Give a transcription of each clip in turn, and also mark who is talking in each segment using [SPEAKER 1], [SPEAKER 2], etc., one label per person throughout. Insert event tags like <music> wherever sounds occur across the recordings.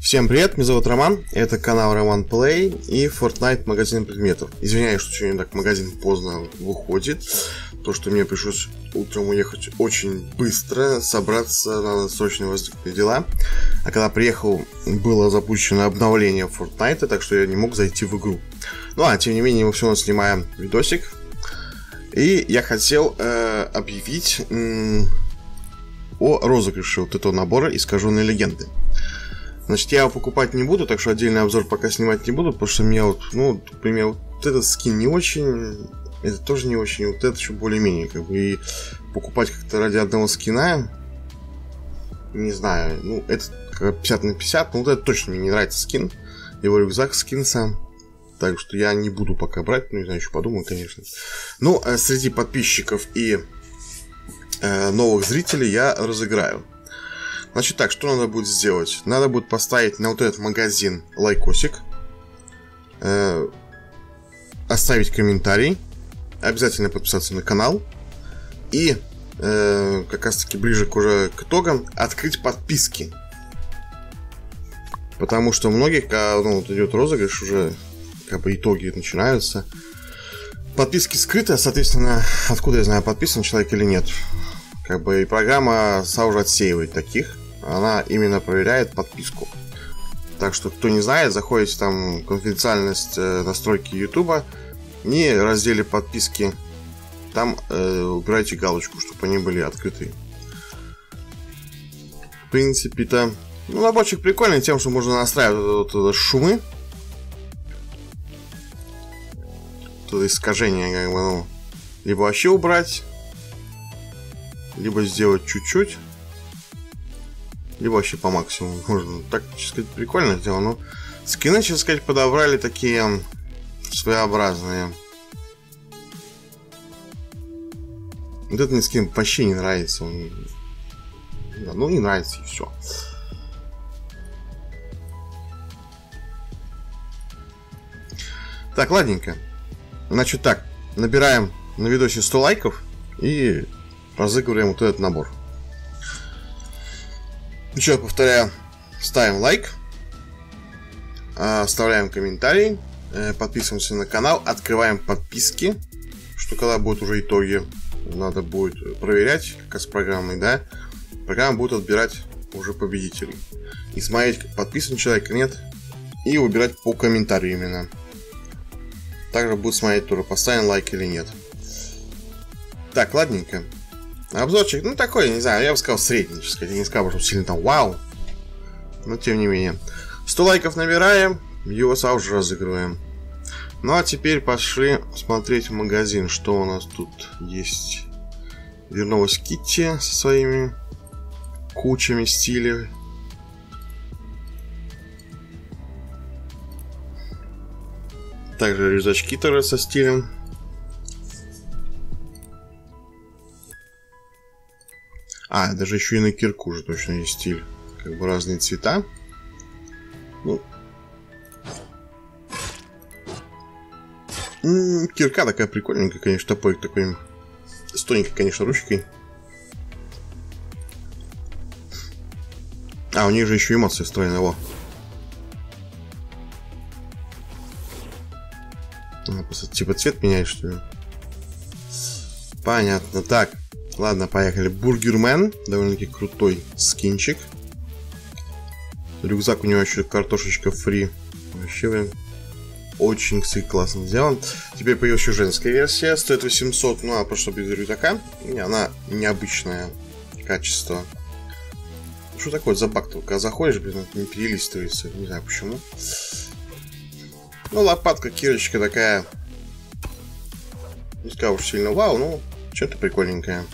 [SPEAKER 1] Всем привет, меня зовут Роман, это канал Роман Play и Fortnite магазин предметов. Извиняюсь, что сегодня так магазин поздно выходит, то что мне пришлось утром уехать очень быстро, собраться, надо срочно возникли дела. А когда приехал, было запущено обновление Fortnite, так что я не мог зайти в игру. Ну а тем не менее мы все равно снимаем видосик. И я хотел э, объявить э, о розыгрыше вот этого набора искаженной легенды. Значит, я его покупать не буду, так что отдельный обзор пока снимать не буду, потому что мне вот, ну, например, вот этот скин не очень, это тоже не очень, вот это еще более-менее, как бы, и покупать как-то ради одного скина, не знаю, ну, это 50 на 50, но вот это точно мне не нравится скин, его рюкзак скинса, так что я не буду пока брать, ну, не знаю, еще подумаю, конечно. Ну, а среди подписчиков и э, новых зрителей я разыграю Значит так, что надо будет сделать? Надо будет поставить на вот этот магазин лайкосик, э, оставить комментарий, обязательно подписаться на канал и э, как раз таки ближе к уже к итогам открыть подписки. Потому что многих, когда ну, вот идет розыгрыш, уже как бы итоги начинаются. Подписки скрыты, а, соответственно, откуда я знаю, подписан человек или нет. Как бы и программа сразу отсеивает таких. Она именно проверяет подписку. Так что, кто не знает, заходите там в конфиденциальность э, настройки YouTube, не разделе подписки, там э, убирайте галочку, чтобы они были открыты. В принципе-то, ну, наборчик прикольный тем, что можно настраивать вот, вот, вот шумы. Тут искажение, как бы, ну, либо вообще убрать, либо сделать чуть-чуть. Либо вообще по максимуму можно. Так, сказать, прикольно сделано. Но скины, честно сказать, подобрали такие своеобразные. Вот этот мне скин вообще не нравится. Он... Да, ну, не нравится и все. Так, ладненько. Значит так, набираем на видосе 100 лайков и разыгрываем вот этот набор. Еще раз повторяю, ставим лайк, а, оставляем комментарий, э, подписываемся на канал, открываем подписки, что когда будут уже итоги, надо будет проверять, как с программой, да, программа будет отбирать уже победителей. И смотреть, подписан человек или нет, и выбирать по комментарию именно. Также будет смотреть тоже, поставим лайк или нет. Так, ладненько. Обзорчик, ну такой, не знаю, я бы сказал средний, я не сказал, что сильно там вау. Но тем не менее. 100 лайков набираем, его сразу же разыгрываем. Ну а теперь пошли смотреть магазин, что у нас тут есть. Вернулась Китти со своими кучами стилей. Также рюкзачки тоже со стилем. А, даже еще и на кирку уже точно есть стиль. Как бы разные цвета. Ну. М -м, кирка такая прикольненькая, конечно, топорик такой. С тоненькой, конечно, ручкой. А, у них же еще эмоции встроены. Она просто типа цвет меняет, что ли? Понятно. Так, Ладно, поехали. Бургермен. Довольно-таки крутой скинчик. Рюкзак у него еще картошечка фри. Вообще, блин. Очень, кстати, классно сделан. Теперь появилась еще женская версия. Стоит 800, ну, а просто без рюкзака. И она необычное качество. Что такое за баг -то? Когда заходишь, блин, не перелистывается. Не знаю почему. Ну, лопатка, кирочка такая. Не скажу уж сильно вау, но что-то прикольненькое.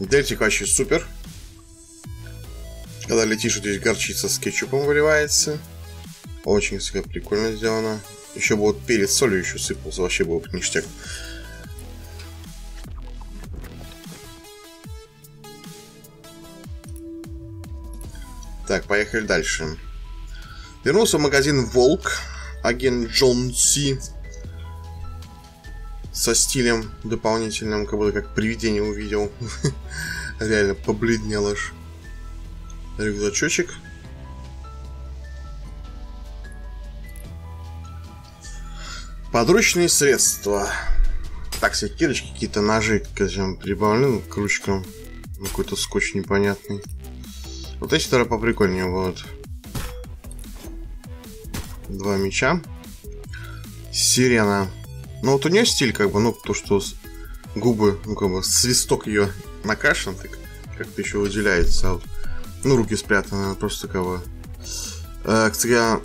[SPEAKER 1] Дельтик вообще супер. Когда летишь, здесь горчица с кетчупом выливается. Очень, кстати, прикольно сделано. Еще бы вот перец солью еще сыпался, вообще был бы ништяк. Так, поехали дальше. Вернулся в магазин Волк. Агент Джон Си со стилем дополнительным, как будто как привидение увидел. <laughs> Реально побледнел аж. Рюкзачочек. Подручные средства. Так, все кирочки, какие-то ножи, скажем, прибавлены к ручкам. Ну, какой-то скотч непонятный. Вот эти тогда поприкольнее вот. Два меча. Сирена. Ну вот у нее стиль, как бы, ну, то, что губы, ну, как бы, свисток ее накрашен, так как-то еще выделяется. А вот, ну, руки спрятаны, просто как бы... Э, кстати,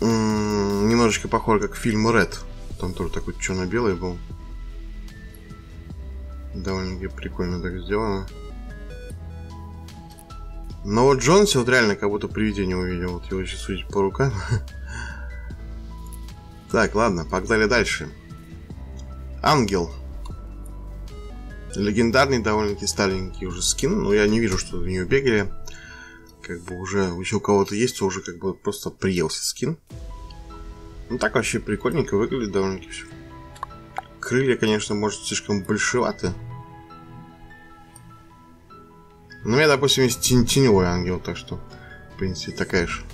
[SPEAKER 1] немножечко похоже, как фильм Red. Там тоже такой черно-белый был. Довольно-таки прикольно так сделано. Но вот Джонси вот реально как будто привидение увидел. Вот его сейчас судить по рукам. <laughs> Так, ладно, погнали дальше. Ангел. Легендарный, довольно-таки старенький уже скин. Но я не вижу, что в нее бегали. Как бы уже, еще у кого-то есть, уже как бы просто приелся скин. Ну так вообще прикольненько выглядит довольно-таки все. Крылья, конечно, может слишком большеваты. Но у меня, допустим, есть тень теневой ангел, так что, в принципе, такая же,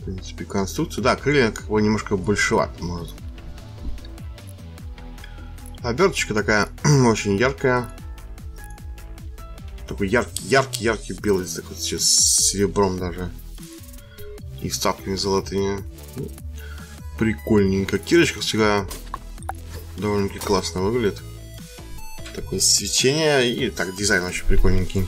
[SPEAKER 1] в принципе, конструкция. Да, крылья как бы немножко большеваты, может. Оберточка такая <clears throat> очень яркая. Такой яркий, яркий, яркий белый, такой с серебром даже. И вставками золотыми. Прикольненько. Кирочка всегда довольно-таки классно выглядит такое свечение. И так, дизайн очень прикольненький.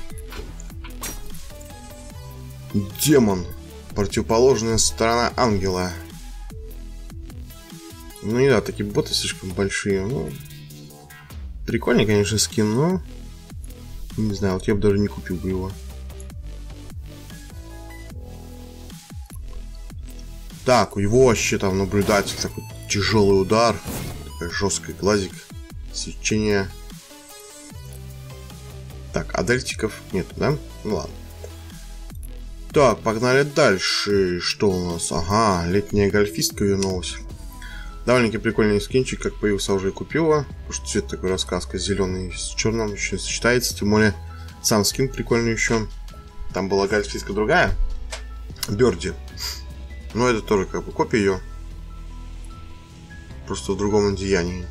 [SPEAKER 1] Демон. Противоположная сторона ангела. Ну не да, такие боты слишком большие. Ну, прикольный, конечно, скин, но... Не знаю, вот я бы даже не купил бы его. Так, у него вообще там наблюдатель, такой тяжелый удар, такой жесткий глазик, свечение. Так, а дельтиков нет, да? Ну ладно. Так, погнали дальше. Что у нас? Ага, летняя гольфистка вернулась. Довольно-таки прикольный скинчик, как появился, уже купила. Потому что цвет такой рассказка зеленый с черным еще сочетается. Тем более сам скин прикольный еще. Там была гольфистка другая. Берди. Но это тоже как бы копия ее. Просто в другом одеянии.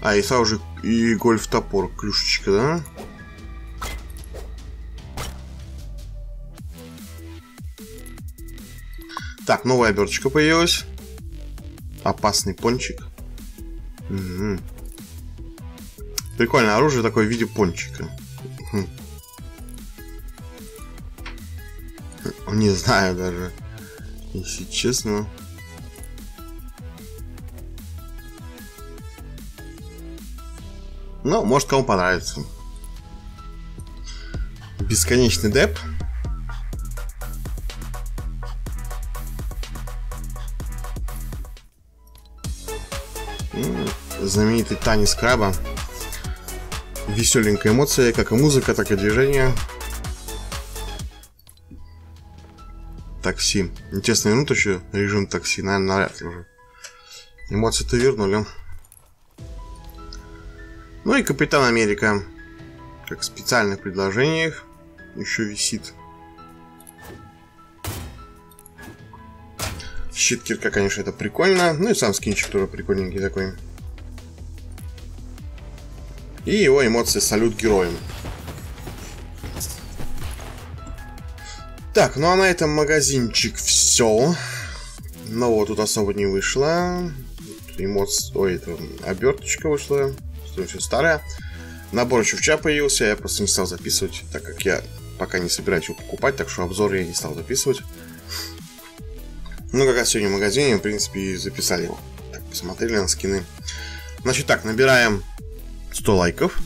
[SPEAKER 1] А, и сразу же и гольф-топор, клюшечка, да? Так, новая оберточка появилась. Опасный пончик. Угу. Прикольное оружие такое в виде пончика. Не знаю даже, если честно. Ну, может, кому понравится. Бесконечный деп. Знаменитый танец краба. Веселенькая эмоция, как и музыка, так и движение. Такси. Интересно, минут еще режим такси, наверное, навряд ли уже. Эмоции-то вернули. Ну и Капитан Америка, как в специальных предложениях, еще висит. Щит кирка, конечно, это прикольно. Ну и сам скинчик тоже прикольненький такой. И его эмоции салют героям. Так, ну а на этом магазинчик все. Нового тут особо не вышло. Эмоции... Ой, это оберточка вышла что все старое. Набор еще вчера появился, я просто не стал записывать, так как я пока не собираюсь его покупать, так что обзор я не стал записывать. Ну, как раз сегодня в магазине, в принципе, записали его. Так, посмотрели на скины. Значит так, набираем 100 лайков.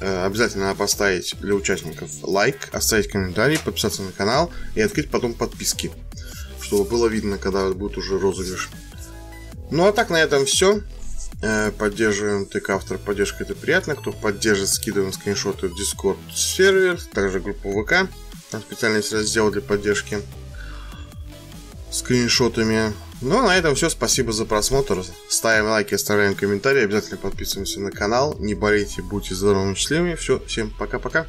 [SPEAKER 1] Э, обязательно надо поставить для участников лайк, оставить комментарий, подписаться на канал и открыть потом подписки, чтобы было видно, когда будет уже розыгрыш. Ну а так на этом все. Э, поддерживаем ТК автор поддержка это приятно. Кто поддержит, скидываем скриншоты в Discord сервер, также группу ВК. Там специально есть раздел для поддержки скриншотами. Ну, а на этом все. Спасибо за просмотр. Ставим лайки, оставляем комментарии. Обязательно подписываемся на канал. Не болейте, будьте здоровыми, счастливыми. Все, всем пока-пока.